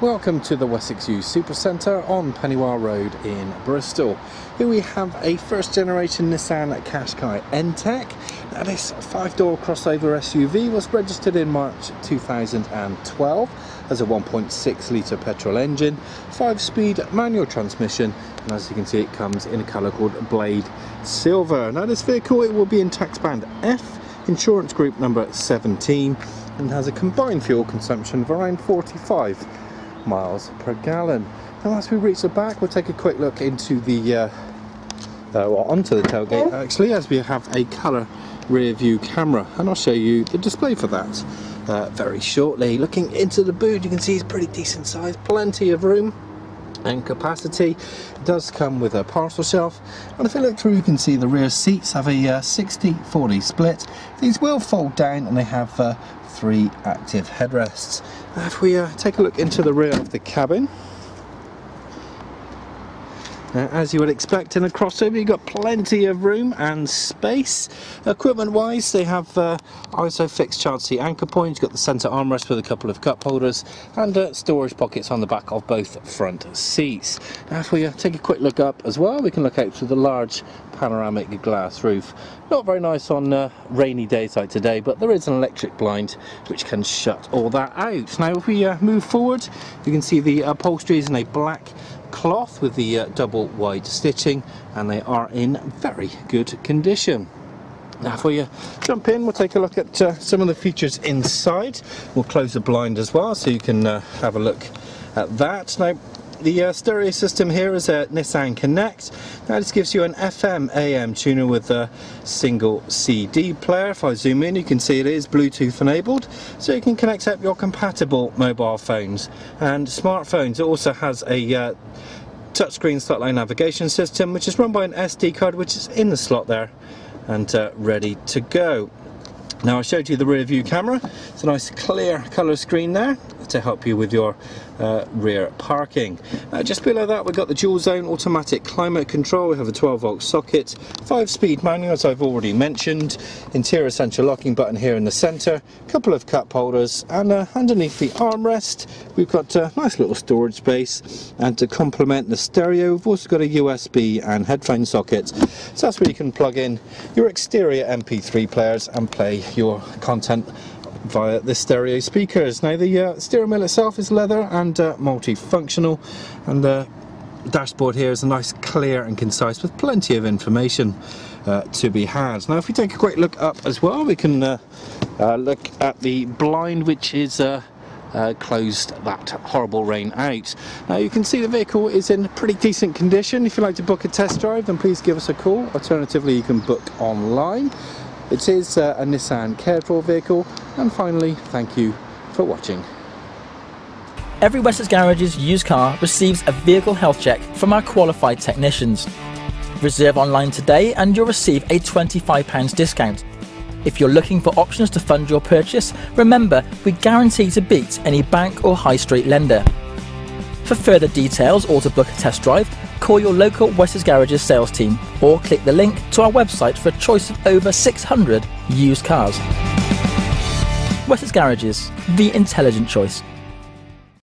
Welcome to the Wessex Used Supercentre on Pennywell Road in Bristol. Here we have a first generation Nissan Qashqai N-Tec. Now this five door crossover SUV was registered in March 2012 as a 1.6 litre petrol engine, 5 speed manual transmission and as you can see it comes in a colour called Blade Silver. Now this vehicle it will be in tax band F, insurance group number 17 and has a combined fuel consumption of around 45 miles per gallon. Now as we reach the back we'll take a quick look into the uh, uh, well, onto the tailgate actually as we have a colour rear view camera and I'll show you the display for that uh, very shortly. Looking into the boot you can see it's pretty decent size, plenty of room and capacity. It does come with a parcel shelf and if you look through you can see the rear seats have a 60-40 uh, split. These will fold down and they have uh, three active headrests. If we uh, take a look into the rear of the cabin, uh, as you would expect in a crossover, you've got plenty of room and space. Equipment wise, they have uh, child seat anchor points, you've got the centre armrest with a couple of cup holders, and uh, storage pockets on the back of both front seats. Now, if we uh, take a quick look up as well, we can look out through the large panoramic glass roof. Not very nice on uh, rainy days like today, but there is an electric blind which can shut all that out. Now, if we uh, move forward, you can see the upholstery is in a black cloth with the uh, double wide stitching and they are in very good condition. Now we uh, jump in we'll take a look at uh, some of the features inside. We'll close the blind as well so you can uh, have a look at that. Now the uh, stereo system here is a Nissan Connect. Now this gives you an FM AM tuner with a single CD player. If I zoom in you can see it is Bluetooth enabled so you can connect up your compatible mobile phones and smartphones. It also has a uh, touchscreen slotline navigation system which is run by an SD card which is in the slot there and uh, ready to go. Now I showed you the rear view camera, it's a nice clear colour screen there to help you with your uh, rear parking. Uh, just below that we've got the dual zone automatic climate control, we have a 12 volt socket, 5 speed manual as I've already mentioned, interior central locking button here in the centre, couple of cup holders and uh, underneath the armrest we've got a nice little storage space. And to complement the stereo we've also got a USB and headphone socket so that's where you can plug in your exterior MP3 players and play your content via the stereo speakers. Now the uh, steering wheel itself is leather and uh, multifunctional and the dashboard here is a nice clear and concise with plenty of information uh, to be had. Now if we take a quick look up as well we can uh, uh, look at the blind which is uh, uh, closed that horrible rain out. Now you can see the vehicle is in pretty decent condition. If you'd like to book a test drive then please give us a call. Alternatively you can book online. It is uh, a Nissan cared for vehicle and finally thank you for watching. Every Wessex Garages used car receives a vehicle health check from our qualified technicians. Reserve online today and you'll receive a £25 discount. If you're looking for options to fund your purchase, remember we guarantee to beat any bank or high street lender. For further details or to book a test drive, call your local Wessex Garages sales team or click the link to our website for a choice of over 600 used cars. Wessex Garages, the intelligent choice.